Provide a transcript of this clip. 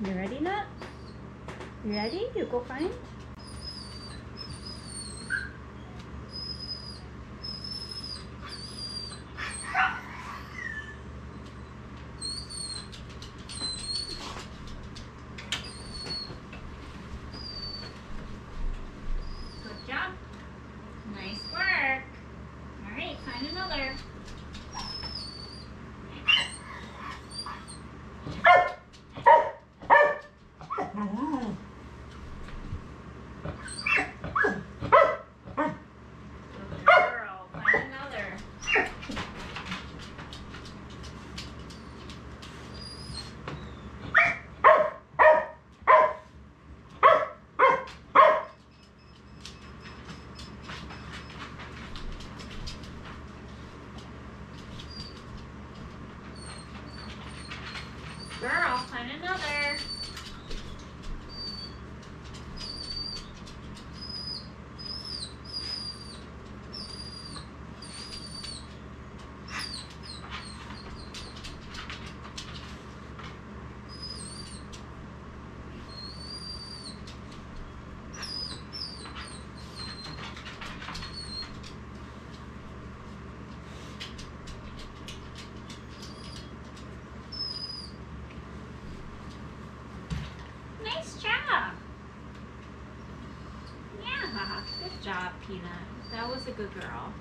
You ready, Nut? You ready? You go find? Good job. Nice work. All right, find another. Good girl. Find another. Girl, find another. Nice job. Yeah, good Peanut. That was a good girl.